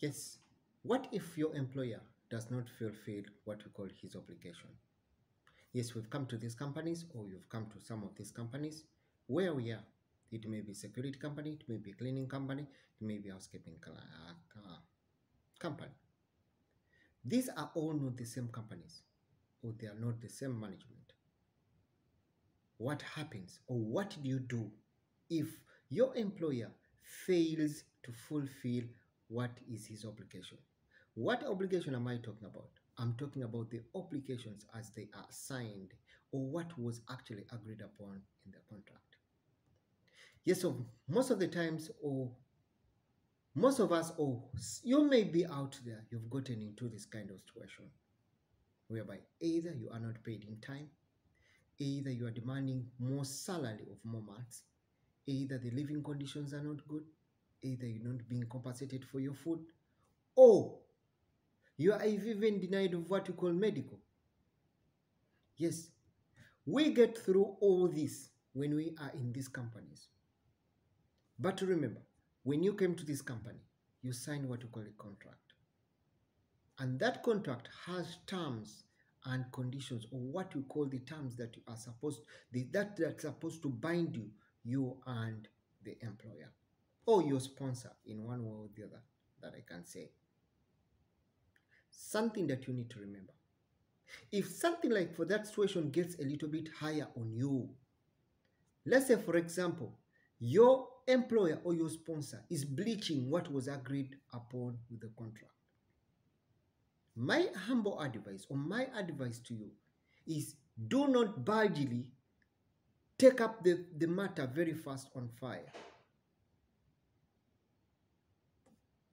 Yes. What if your employer does not fulfill what we call his obligation? Yes, we've come to these companies or you've come to some of these companies where we are. It may be security company, it may be cleaning company, it may be housekeeping uh, uh, company. These are all not the same companies or they are not the same management. What happens or what do you do if your employer fails to fulfill what is his obligation? What obligation am I talking about? I'm talking about the obligations as they are signed or what was actually agreed upon in the contract. Yes, so most of the times, or most of us, or you may be out there, you've gotten into this kind of situation whereby either you are not paid in time, either you are demanding more salary of more months, either the living conditions are not good, either you're not being compensated for your food, or you are even denied of what you call medical. Yes, we get through all this when we are in these companies. But remember, when you came to this company, you signed what you call a contract. And that contract has terms and conditions, or what you call the terms that you are supposed that that's supposed to bind you, you and the employer, or your sponsor in one way or the other, that I can say. Something that you need to remember. If something like for that situation gets a little bit higher on you, let's say, for example, your employer or your sponsor is bleaching what was agreed upon with the contract. My humble advice or my advice to you is do not badly take up the, the matter very fast on fire.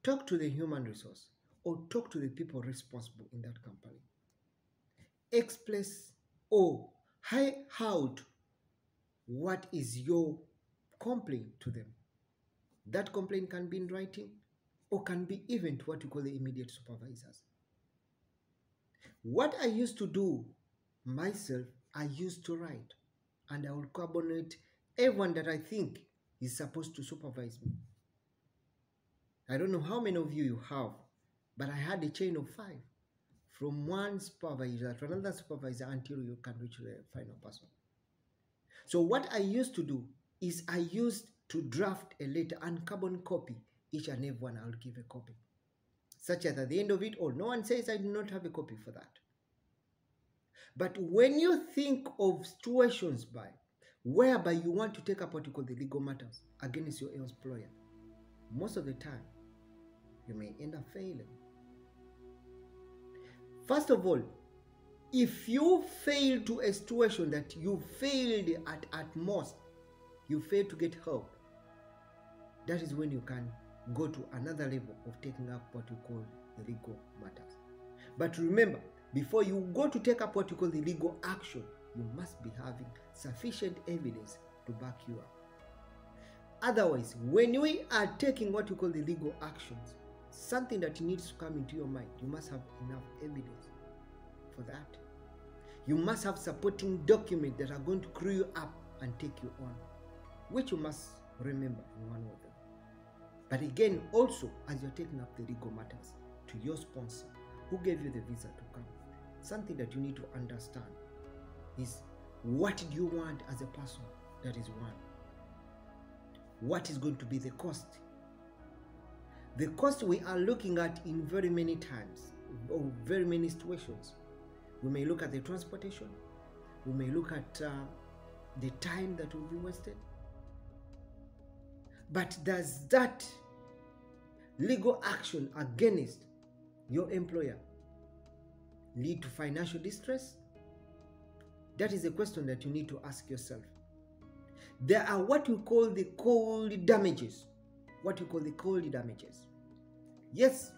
Talk to the human resource or talk to the people responsible in that company. Express or high out what is your complaint to them. That complaint can be in writing or can be even to what you call the immediate supervisors. What I used to do myself, I used to write and I would carbonate everyone that I think is supposed to supervise me. I don't know how many of you you have, but I had a chain of five from one supervisor to another supervisor until you can reach the final person. So what I used to do is I used to draft a letter and carbon copy each and every one. I'll give a copy, such that at the end of it all, no one says I do not have a copy for that. But when you think of situations by whereby you want to take up what you call the legal matters against your employer, most of the time you may end up failing. First of all, if you fail to a situation that you failed at at most, you fail to get help, that is when you can go to another level of taking up what you call the legal matters. But remember, before you go to take up what you call the legal action, you must be having sufficient evidence to back you up. Otherwise, when we are taking what you call the legal actions, something that needs to come into your mind, you must have enough evidence for that. You must have supporting documents that are going to crew you up and take you on, which you must remember in one of them. But again, also, as you're taking up the legal matters to your sponsor who gave you the visa to come, something that you need to understand is what do you want as a person? That is one. What is going to be the cost? The cost we are looking at in very many times or very many situations. We may look at the transportation, we may look at uh, the time that will be wasted. But does that legal action against your employer lead to financial distress? That is a question that you need to ask yourself. There are what we call the cold damages. What we call the cold damages. Yes,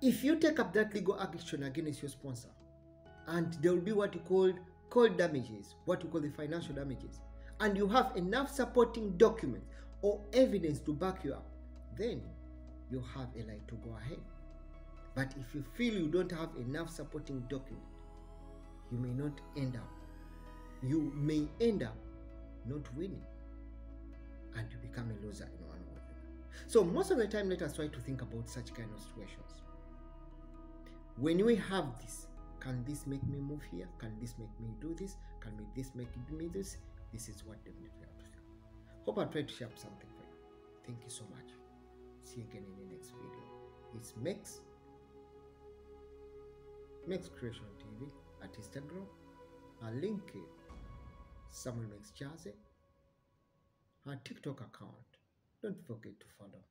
if you take up that legal action against your sponsor, and there will be what you call cold damages, what you call the financial damages, and you have enough supporting documents or evidence to back you up, then you have a right to go ahead. But if you feel you don't have enough supporting document, you may not end up. You may end up not winning, and you become a loser. So most of the time, let us try to think about such kind of situations. When we have this, can this make me move here? Can this make me do this? Can this make me this? This is what definitely have to feel. Hope I tried to share something for you. Thank you so much. See you again in the next video. It's Mex Mex Creation TV at Instagram. Our link Samuel Max Jazzy. Our TikTok account. Don't forget to follow.